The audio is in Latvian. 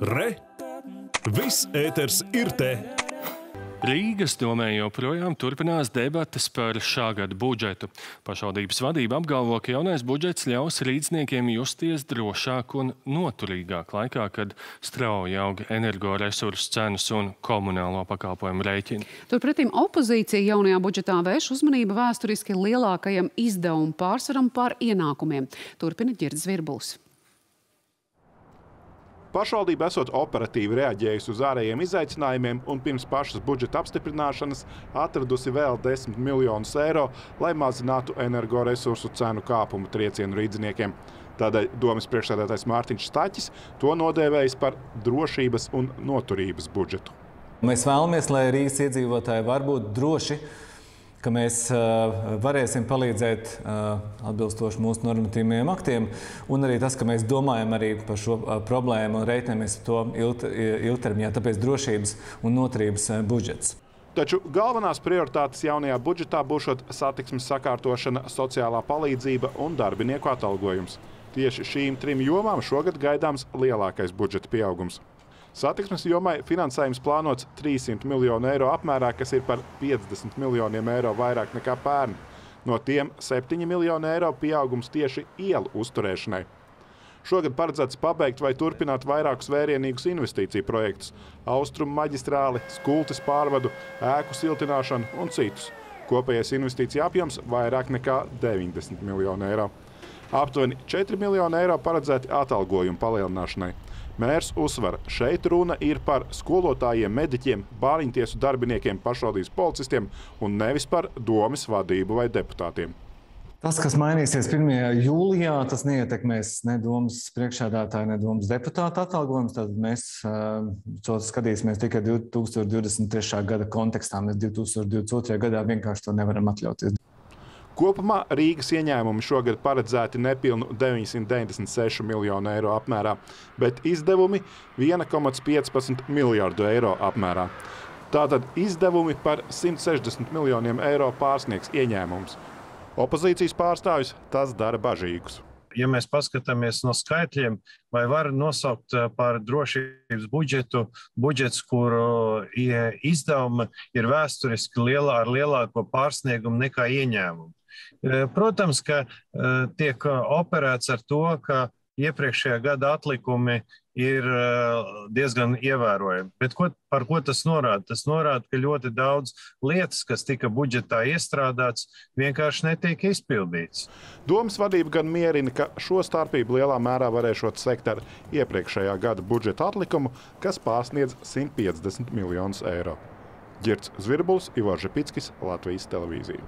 Re! Viss ēters ir te! Rīgas domē joprojām turpinās debatas par šā gada budžetu. Pašvaldības vadība apgalvo, ka jaunais budžets ļaus rīdzniekiem justies drošāk un noturīgāk laikā, kad strauji aug energoresursu cenas un komunālo pakalpojumu rēķini. Turpretim opozīcija jaunajā budžetā vērš uzmanību vēsturiski lielākajam izdevumu pārsvaram pār ienākumiem. Turpina Ģirds Virbuls. Pašvaldība esot operatīvi reaģējusi uz ārējiem izaicinājumiem un pirms pašas budžeta apstiprināšanas atradusi vēl 10 miljonus eiro, lai mazinātu energoresursu cenu kāpumu triecienu rīdziniekiem. Tādēļ domas priekšsēdētājs Mārtiņš Staķis to nodēvējis par drošības un noturības budžetu. Mēs vēlamies, lai Rīgas iedzīvotāji var būt droši ka mēs varēsim palīdzēt atbilstoši mūsu normatīviem aktiem, un arī tas, ka mēs domājam arī par šo problēmu un reiķinamies to ilgtermiņā, tāpēc drošības un noturības budžets. Taču galvenās prioritātes jaunajā budžetā būšot satiksmes sakārtošana, sociālā palīdzība un darbinieku atalgojums. Tieši šīm trim jomām šogad gaidāms lielākais budžeta pieaugums. Satiksmes jomai finansējums plānots 300 miljonu eiro apmērā, kas ir par 50 miljoniem eiro vairāk nekā pērn. No tiem 7 miljonu eiro pieaugums tieši ielu uzturēšanai. Šogad paredzēts pabeigt vai turpināt vairākus vērienīgus investīciju projektus – austrumu maģistrāli, skultes pārvadu, ēku siltināšanu un citus. Kopējais investīcija apjoms vairāk nekā 90 miljonu eiro. Aptuveni 4 miljoni eiro paredzēti atalgojumu palielināšanai. Mērs uzsver, šeit runa ir par skolotājiem, mediķiem, bāriņtiesu darbiniekiem, pašvaldības policistiem un nevis par domas vadību vai deputātiem. Tas, kas mainīsies 1. jūlijā, tas neietekmēs ne domas priekšādātāju, ne domas deputātu atalgojumus. Tad mēs uh, to skatīsimies tikai 2023. gada kontekstā. Mēs 2022. gadā vienkārši to nevaram atļauties. Kopumā Rīgas ieņēmumi šogad paredzēti nepilnu 996 miljonu eiro apmērā, bet izdevumi 1,15 miljārdu eiro apmērā. Tātad izdevumi par 160 miljoniem eiro pārsniegs ieņēmums. Opozīcijas pārstāvis tas dara bažīgus. Ja mēs paskatāmies no skaitļiem, vai var nosaukt eh, par drošības budžetu, budžets, kuru izdevumi ir vēsturiski lielā, ar lielāko pārsniegumu nekā ieņēmumu. Protams, ka tiek operēts ar to, ka iepriekšējā gada atlikumi ir diezgan ievērojami. Bet ko, par ko tas norāda? Tas norāda, ka ļoti daudz lietas, kas tika budžetā iestrādāts, vienkārši netiek izpildīts. Domas vadība gan mierina, ka šo starpību lielā mērā varēšot sekt ar iepriekšējā gada budžeta atlikumu, kas pārsniedz 150 miljonus eiro. Girts Zvirbuls, Ivo Žepickis, Latvijas televīzija.